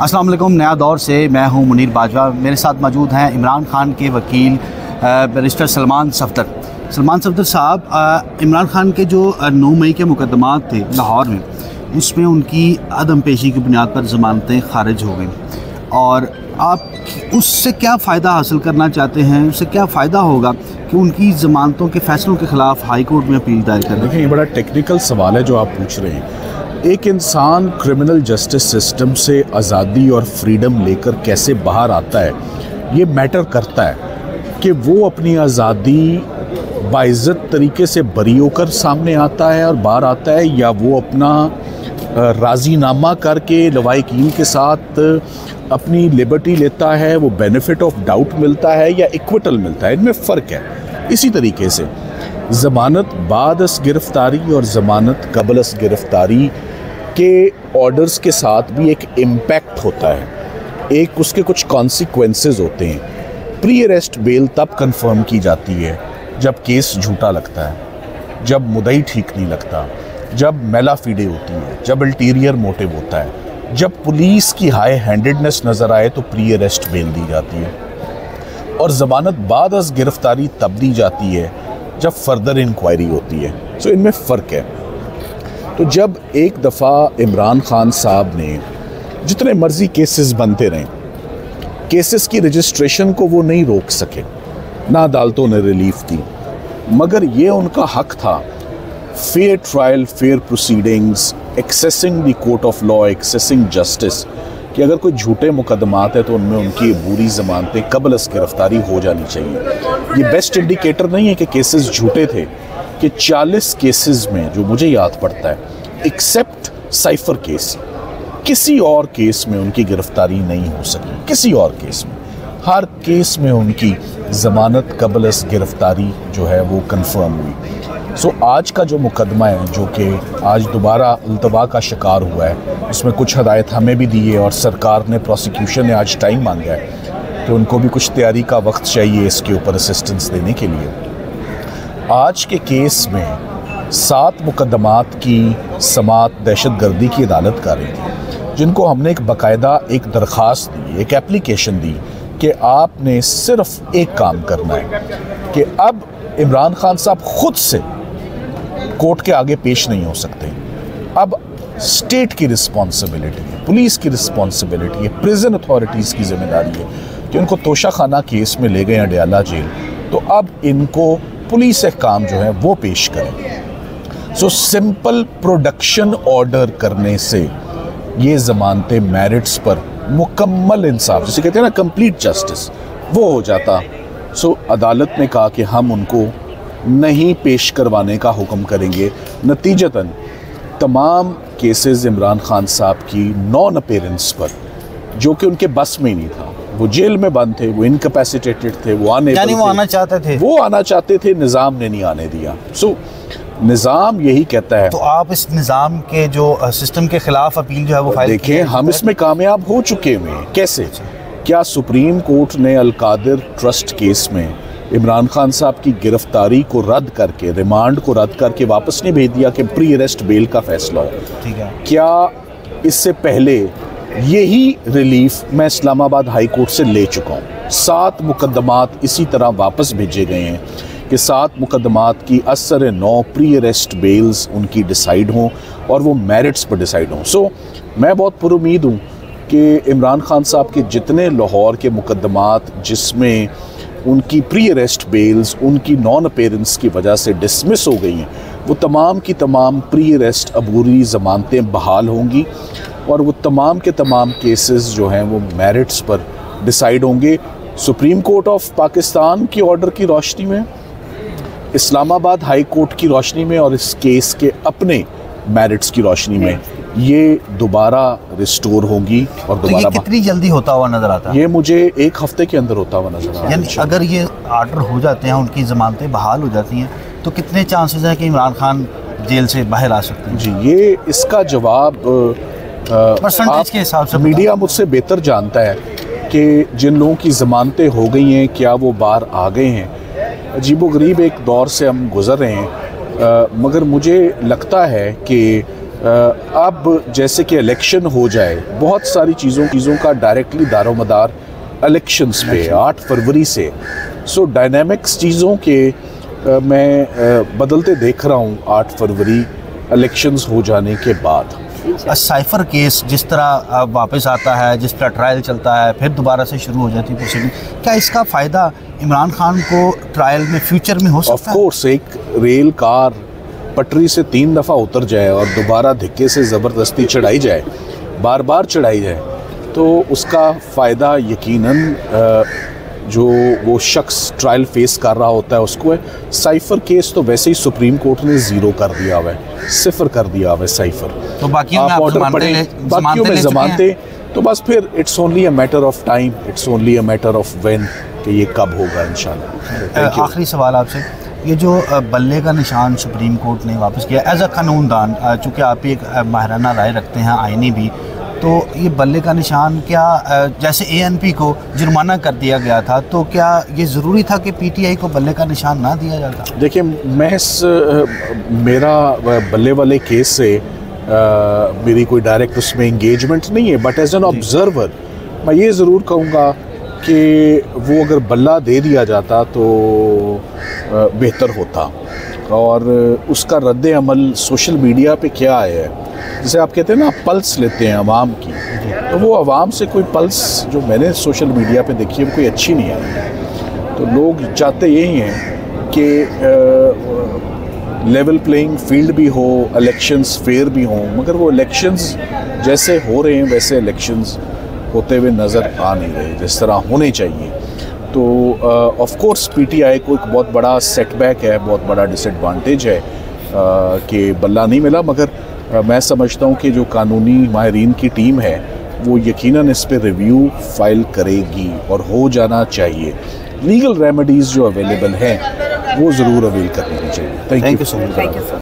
वालेकुम नया दौर से मैं हूँ मुनीर बाजवा। मेरे साथ मौजूद हैं इमरान खान के वकील बैरिस्टर सलमान सफदर। सलमान सफदर साहब इमरान खान के जो नौ मई के मुकदमात थे लाहौर में, उसमें उनकी अदम पेशी की बुनियाद पर ज़मानतें खारिज हो गई। और आप उससे क्या फ़ायदा हासिल करना चाहते हैं? उससे क्या फ़ायदा होगा कि उनकी ज़मानतों के फ़ैसलों के ख़िलाफ़ हाई कोर्ट में अपील दायर करें? देखिए, ये बड़ा टेक्निकल सवाल है जो आप पूछ रहे हैं। एक इंसान क्रिमिनल जस्टिस सिस्टम से आज़ादी और फ्रीडम लेकर कैसे बाहर आता है, ये मैटर करता है कि वो अपनी आज़ादी बाइज़त तरीके से बरी होकर सामने आता है और बाहर आता है, या वो अपना राजीनामा करके लवाकिन के साथ अपनी लिबर्टी लेता है, वो बेनिफिट ऑफ़ डाउट मिलता है या इक्विटल मिलता है, इनमें फ़र्क है। इसी तरीके से ज़मानत बाद गिरफ़्तारी और ज़मानत कबल गिरफ़्तारी के ऑर्डर्स के साथ भी एक इम्पैक्ट होता है। एक उसके कुछ कॉन्सिक्वेंसेस होते हैं। प्री अरेस्ट बेल तब कंफर्म की जाती है जब केस झूठा लगता है, जब मुदई ठीक नहीं लगता, जब मेला फीडे होती है, जब अल्टीरियर मोटिव होता है। जब पुलिस की हाई हैंडेडनेस नज़र आए तो प्री अरेस्ट बेल दी जाती है। और ज़मानत बाद गिरफ्तारी तब दी जाती है जब फर्दर इंक्वायरी होती है सो इनमें फ़र्क है। तो जब एक दफ़ा इमरान खान साहब ने जितने मर्ज़ी केसेस बनते रहे केसेस की रजिस्ट्रेशन को वो नहीं रोक सके, ना अदालतों ने रिलीफ दी, मगर ये उनका हक था fair trial fair proceedings accessing the court of law accessing justice कि अगर कोई झूठे मुकदमात है तो उनमें उनकी बुरी जमानतें कबल गिरफ्तारी हो जानी चाहिए। ये बेस्ट इंडिकेटर नहीं है कि केसेस झूठे थे, कि 40 केसेस में जो मुझे याद पड़ता है एक्सेप्ट साइफर केस किसी और केस में उनकी गिरफ्तारी नहीं हो सकी, किसी और केस में। हर केस में उनकी ज़मानत कबल गिरफ्तारी जो है वो कंफर्म हुई। सो आज का जो मुकदमा है, जो कि आज दोबारा अल्तवा का शिकार हुआ है, उसमें कुछ हदायत हमें भी दी है और सरकार ने प्रोसिक्यूशन ने आज टाइम मांगा है तो उनको भी कुछ तैयारी का वक्त चाहिए इसके ऊपर असिस्टेंस देने के लिए। आज के केस में सात मुकदमात की समात दहशत गर्दी की अदालत कर रही थी, जिनको हमने एक बाकायदा एक दरख्वास्त दी, एक एप्लीकेशन दी कि आपने सिर्फ़ एक काम करना है कि अब इमरान खान साहब खुद से कोर्ट के आगे पेश नहीं हो सकते। अब स्टेट की रिस्पॉन्सिबिलिटी है, पुलिस की रिस्पॉन्सिबिलिटी है, प्रिजन अथॉरिटीज़ की ज़िम्मेदारी है कि उनको तोशाखाना केस में ले गए अडयाला जेल। तो अब इनको पुलिस काम जो है, वो पेश करें। सो सिंपल प्रोडक्शन ऑर्डर करने से ये ज़मानते मेरिट्स पर मुकम्मल इंसाफ, जिसे कहते हैं ना कंप्लीट जस्टिस वो हो जाता। सो अदालत ने कहा कि हम उनको नहीं पेश करवाने का हुक्म करेंगे। नतीजतन तमाम केसेस इमरान खान साहब की नॉन अपेरेंस पर जो कि उनके बस में नहीं था। वो जेल में बंद थे वो इनकेपेसिटेटेड थे वो आने यानी वो आना चाहते थे। वो आना चाहते थे निज़ाम ने नहीं आने दिया। सो so, निज़ाम यही कहता है। तो आप इस निज़ाम के जो सिस्टम के खिलाफ अपील जो है वो फ़ाइल देखें हम इसमें कामयाब हो चुके हुए हैं। कैसे? क्या सुप्रीम कोर्ट ने अलकादिर ट्रस्ट केस में इमरान खान साहब की गिरफ्तारी को रद्द करके रिमांड को रद्द करके वापस नहीं भेज दिया कि प्री अरेस्ट बेल का फैसला हो। ठीक है। क्या इससे पहले यही रिलीफ मैं इस्लामाबाद हाई कोर्ट से ले चुका हूँ? सात मुकदमात इसी तरह वापस भेजे गए हैं कि सात मुकदमात की असर नौ प्री अरेस्ट बेल्स उनकी डिसाइड हों और वो मेरिट्स पर डिसाइड हों। सो so, मैं बहुत पुरुद हूँ कि इमरान खान साहब के जितने लाहौर के मुकदमात जिसमें उनकी प्री अरेस्ट बेल्स, उनकी नॉन अपेरेंस की वजह से डिसमिस हो गई हैं। वो तमाम की तमाम प्री अरेस्ट अबूरी ज़मानतें बहाल होंगी और वो तमाम के तमाम केसेस जो हैं वो मेरिट्स पर डिसाइड होंगे। सुप्रीम कोर्ट ऑफ़ पाकिस्तान की ऑर्डर की रोशनी में, इस्लामाबाद हाई कोर्ट की रोशनी में और इस केस के अपने मेरिट्स की रोशनी में। ये दोबारा रिस्टोर होंगी और तो दोबारा ये कितनी जल्दी होता हुआ नज़र आता? है ये मुझे एक हफ़्ते के अंदर होता हुआ नज़र आता है अगर ये आर्डर हो जाते हैं उनकी जमानतें बहाल हो जाती हैं तो कितने चांसेस हैं कि इमरान खान जेल से बाहर आ सकते हैं? जी ये इसका जवाब परसेंटेज के हिसाब से मीडिया मुझसे बेहतर जानता है कि जिन लोगों की ज़मानतें हो गई हैं क्या वो बाहर आ गए हैं। अजीब गरीब एक दौर से हम गुज़र रहे हैं। आ, मगर मुझे लगता है कि अब जैसे कि इलेक्शन हो जाए बहुत सारी चीज़ों चीज़ों का डायरेक्टली दारोमदार इलेक्शंस पे आठ फरवरी से। सो डायनेमिक्स चीज़ों के आ, मैं आ, बदलते देख रहा हूँ आठ फरवरी इलेक्शंस हो जाने के बाद। साइफर केस जिस तरह वापस आता है जिस तरह ट्रायल चलता है फिर दोबारा से शुरू हो जाती है प्रोसीडिंग क्या इसका फ़ायदा इमरान खान को ट्रायल में फ्यूचर में हो सकता है? कोर्स एक रेल कार पटरी से तीन दफ़ा उतर जाए और दोबारा धिक्के से ज़बरदस्ती चढ़ाई जाए बार बार चढ़ाई जाए तो उसका फ़ायदा यकीनन जो वो शख्स ट्रायल फेस कर रहा होता है उसको है। साइफर केस तो वैसे ही सुप्रीम कोर्ट ने ज़ीरो कर दिया हुआ है। सिफर कर दिया हुआ है साइफर तो बाकी में ऑर्डर पड़े बाकियों में जमानते तो बस फिर it's only a matter of time it's only a matter of when कि ये कब होगा इंशाल्लाह। आखिरी सवाल आपसे। ये जो बल्ले का निशान सुप्रीम कोर्ट ने वापस किया एज अ कानून दान चूँकि आप एक माहराना राय रखते हैं आइनी भी तो ये बल्ले का निशान क्या जैसे एएनपी को जुर्माना कर दिया गया था तो क्या ये ज़रूरी था कि पीटीआई को बल्ले का निशान ना दिया जाता? देखिए महज मेरा बल्ले वाले केस से आ, मेरी कोई डायरेक्ट उसमें इंगेजमेंट नहीं है बट एज एन ऑब्ज़र्वर मैं ये ज़रूर कहूँगा कि वो अगर बल्ला दे दिया जाता तो बेहतर होता। और उसका रद्द अमल सोशल मीडिया पे क्या है? जैसे आप कहते हैं ना, पल्स लेते हैं आवाम की। तो वो आवाम से कोई पल्स जो मैंने सोशल मीडिया पे देखी है, वो कोई अच्छी नहीं आई। तो लोग चाहते यही हैं कि लेवल प्लेइंग फ़ील्ड भी हो इलेक्शंस फेयर भी हों। मगर वो इलेक्शंस जैसे हो रहे हैं, वैसे इलेक्शंस होते हुए नज़र आ नहीं रहे जिस तरह होने चाहिए। तो ऑफ़ कोर्स पीटीआई को एक बहुत बड़ा सेटबैक है बहुत बड़ा डिसएडवांटेज है कि बल्ला नहीं मिला मगर मैं समझता हूँ कि जो कानूनी माहरीन की टीम है वो यकीनन इस पर रिव्यू फ़ाइल करेगी और हो जाना चाहिए। लीगल रेमेडीज़ जो अवेलेबल हैं वो ज़रूर अवेल करनी चाहिए। Thank you so much